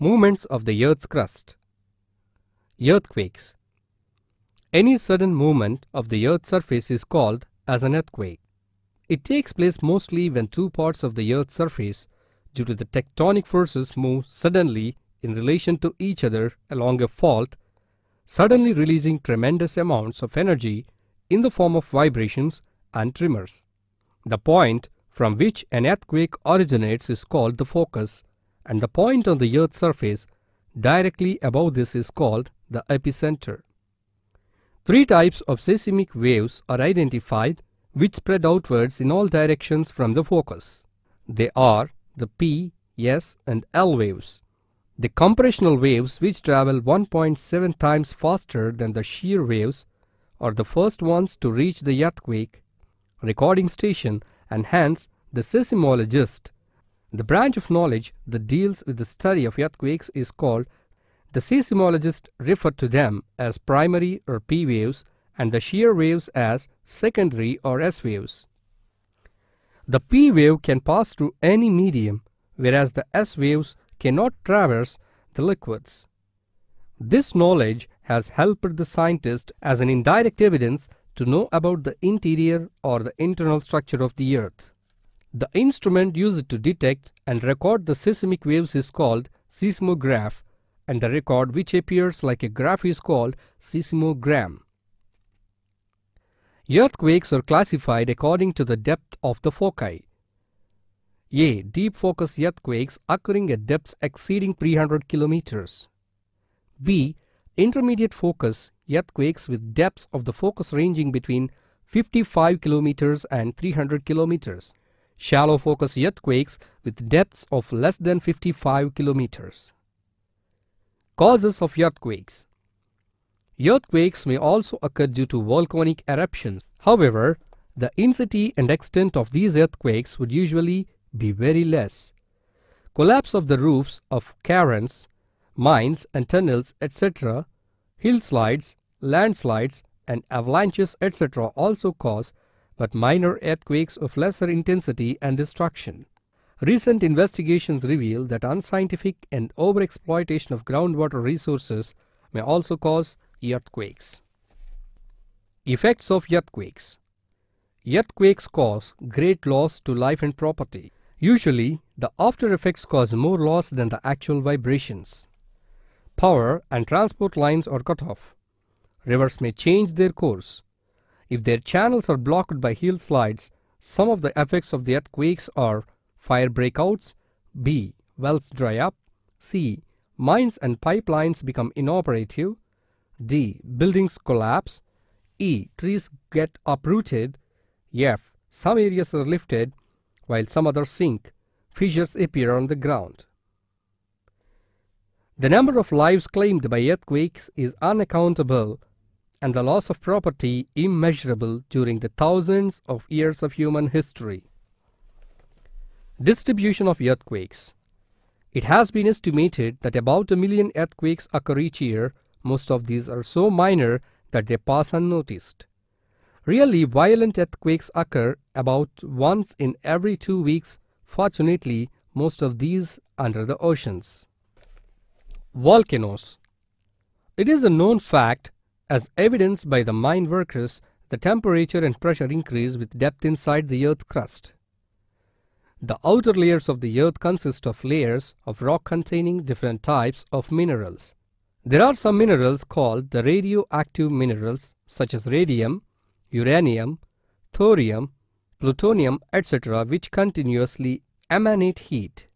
Movements of the Earth's crust. Earthquakes. Any sudden movement of the Earth's surface is called as an earthquake. It takes place mostly when two parts of the Earth's surface, due to the tectonic forces, move suddenly in relation to each other along a fault, suddenly releasing tremendous amounts of energy in the form of vibrations and tremors. The point from which an earthquake originates is called the focus and the point on the Earth's surface directly above this is called the epicenter. Three types of seismic waves are identified which spread outwards in all directions from the focus. They are the P, S and L waves. The compressional waves which travel 1.7 times faster than the shear waves are the first ones to reach the earthquake recording station and hence the seismologist the branch of knowledge that deals with the study of earthquakes is called the seismologist refer to them as primary or P waves and the shear waves as secondary or S waves. The P wave can pass through any medium whereas the S waves cannot traverse the liquids. This knowledge has helped the scientist as an indirect evidence to know about the interior or the internal structure of the earth. The instrument used to detect and record the seismic waves is called seismograph and the record which appears like a graph is called seismogram. Earthquakes are classified according to the depth of the foci. A. Deep focus earthquakes occurring at depths exceeding 300 kilometers. B. Intermediate focus earthquakes with depths of the focus ranging between 55 kilometers and 300 kilometers shallow focus earthquakes with depths of less than 55 kilometers. Causes of earthquakes Earthquakes may also occur due to volcanic eruptions. However, the intensity and extent of these earthquakes would usually be very less. Collapse of the roofs of caverns, mines and tunnels, etc., hillslides, landslides, and avalanches, etc., also cause but minor earthquakes of lesser intensity and destruction. Recent investigations reveal that unscientific and overexploitation of groundwater resources may also cause earthquakes. Effects of earthquakes Earthquakes cause great loss to life and property. Usually, the after effects cause more loss than the actual vibrations. Power and transport lines are cut off. Rivers may change their course. If their channels are blocked by hillslides, some of the effects of the earthquakes are fire breakouts, B. Wells dry up, C. Mines and pipelines become inoperative, D. Buildings collapse, E. Trees get uprooted, F. Some areas are lifted while some others sink. Fissures appear on the ground. The number of lives claimed by earthquakes is unaccountable and the loss of property immeasurable during the thousands of years of human history. Distribution of earthquakes. It has been estimated that about a million earthquakes occur each year. Most of these are so minor that they pass unnoticed. Really violent earthquakes occur about once in every two weeks. Fortunately, most of these under the oceans. Volcanoes. It is a known fact as evidenced by the mine workers, the temperature and pressure increase with depth inside the earth crust. The outer layers of the earth consist of layers of rock containing different types of minerals. There are some minerals called the radioactive minerals such as radium, uranium, thorium, plutonium, etc. which continuously emanate heat.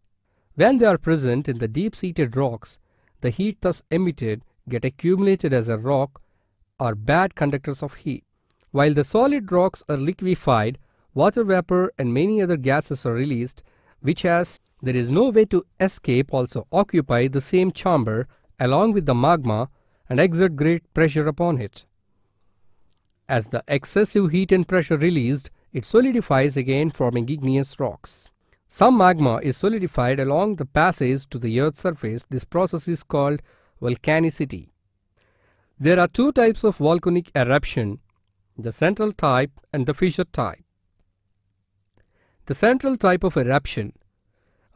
When they are present in the deep-seated rocks, the heat thus emitted get accumulated as a rock are bad conductors of heat. While the solid rocks are liquefied, water vapor and many other gases are released, which as there is no way to escape also occupy the same chamber along with the magma and exert great pressure upon it. As the excessive heat and pressure released, it solidifies again forming igneous rocks. Some magma is solidified along the passage to the earth's surface. This process is called volcanicity. There are two types of volcanic eruption, the central type and the fissure type. The central type of eruption.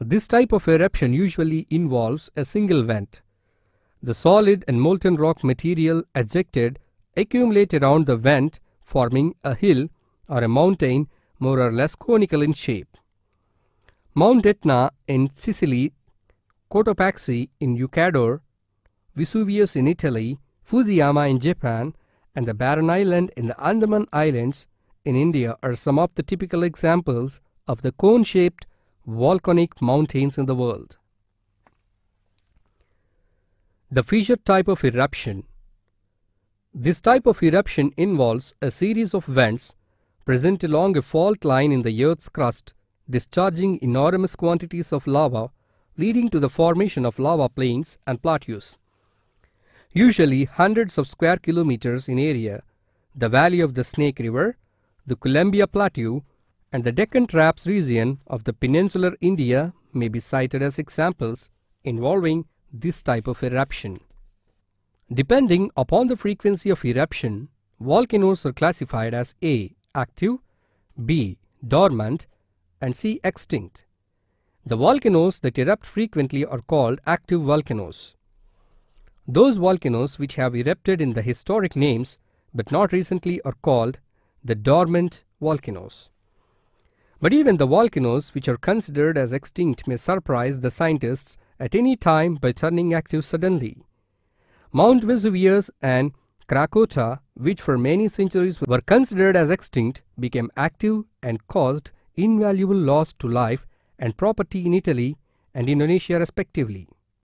This type of eruption usually involves a single vent. The solid and molten rock material ejected accumulate around the vent forming a hill or a mountain more or less conical in shape. Mount Etna in Sicily, Cotopaxi in Ecuador, Vesuvius in Italy, Fujiyama in Japan, and the Barren Island in the Andaman Islands in India are some of the typical examples of the cone-shaped volcanic mountains in the world. The fissure type of eruption This type of eruption involves a series of vents present along a fault line in the Earth's crust discharging enormous quantities of lava leading to the formation of lava plains and plateaus. Usually hundreds of square kilometers in area, the valley of the Snake River, the Columbia Plateau, and the Deccan Traps region of the peninsular India may be cited as examples involving this type of eruption. Depending upon the frequency of eruption, volcanoes are classified as A. Active, B. Dormant, and C. Extinct. The volcanoes that erupt frequently are called active volcanoes. Those volcanoes which have erupted in the historic names but not recently are called the dormant volcanoes. But even the volcanoes which are considered as extinct may surprise the scientists at any time by turning active suddenly. Mount Vesuvius and Krakatoa, which for many centuries were considered as extinct, became active and caused invaluable loss to life and property in Italy and Indonesia respectively.